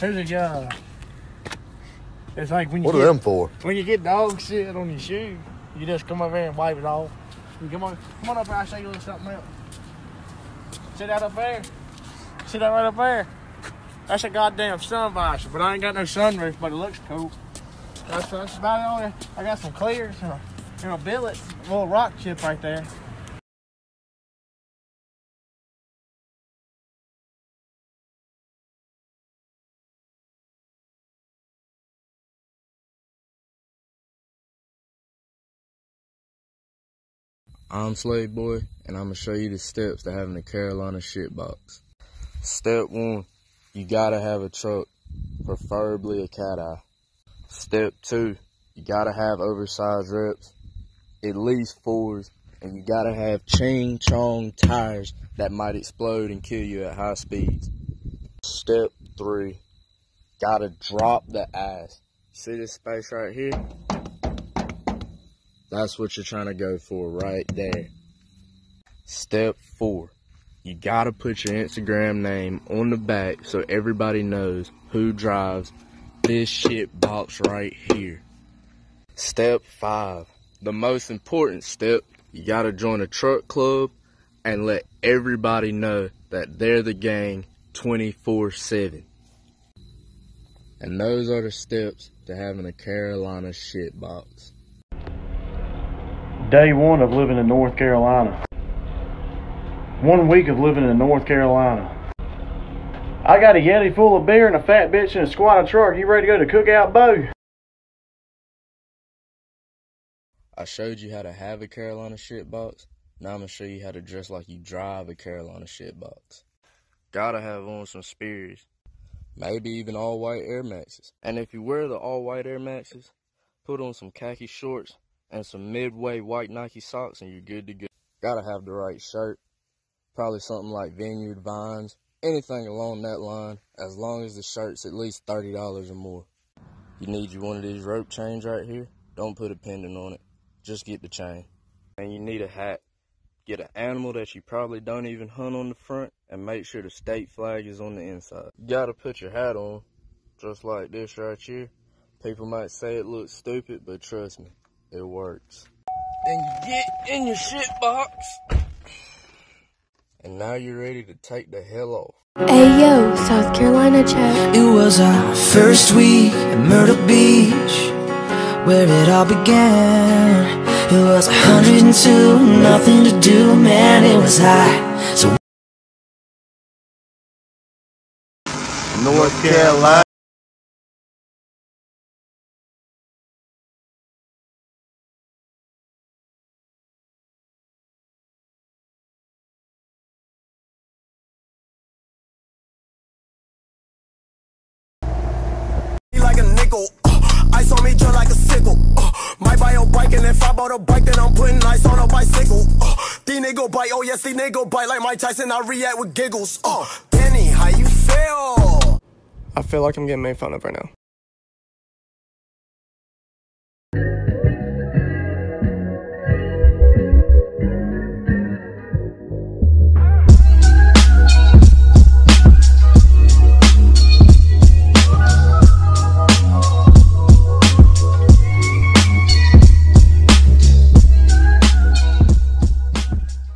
Here's a uh, it's like when you What get, are them for? when you get dog shit on your shoe, you just come over here and wipe it off. You come on, come on up here. I'll show you a little something else. See that up there? See that right up there? That's a goddamn sun visor, but I ain't got no sunroof, but it looks cool. That's, that's about it. I got some clears and a, and a billet, a little rock chip right there. I'm Slave Boy, and I'm gonna show you the steps to having a Carolina shit box. Step one, you gotta have a truck, preferably a cat eye. Step two, you gotta have oversized reps, at least fours, and you gotta have ching chong tires that might explode and kill you at high speeds. Step three, gotta drop the ass. See this space right here? That's what you're trying to go for right there. Step four. You gotta put your Instagram name on the back so everybody knows who drives this shit box right here. Step five. The most important step. You gotta join a truck club and let everybody know that they're the gang 24 7. And those are the steps to having a Carolina shit box. Day one of living in North Carolina. One week of living in North Carolina. I got a Yeti full of beer and a fat bitch in a squatted truck. You ready to go to Cookout Bow? I showed you how to have a Carolina shit box. Now I'm gonna show you how to dress like you drive a Carolina shit box. Gotta have on some Sperrys. Maybe even all white Air Maxes. And if you wear the all white Air Maxes, put on some khaki shorts and some midway white Nike socks and you're good to go. Gotta have the right shirt. Probably something like Vineyard Vines. Anything along that line, as long as the shirt's at least $30 or more. You need you one of these rope chains right here. Don't put a pendant on it. Just get the chain. And you need a hat. Get an animal that you probably don't even hunt on the front and make sure the state flag is on the inside. You gotta put your hat on, just like this right here. People might say it looks stupid, but trust me, it works. Then you get in your shit box. And now you're ready to take the hell off. Hey yo, South Carolina chat. It was our first week at Myrtle Beach, where it all began. It was 102, nothing to do, man, it was high. So North Carolina. Nickel. Uh, ice on me just like a sickle. Uh, might buy a bike and if I bought a bike, then I'm putting ice on a bicycle. Uh, these nigga bite, oh yes, these nigga bite like Mike Tyson. I react with giggles. Uh, Penny, how you feel? I feel like I'm getting made fun of right now.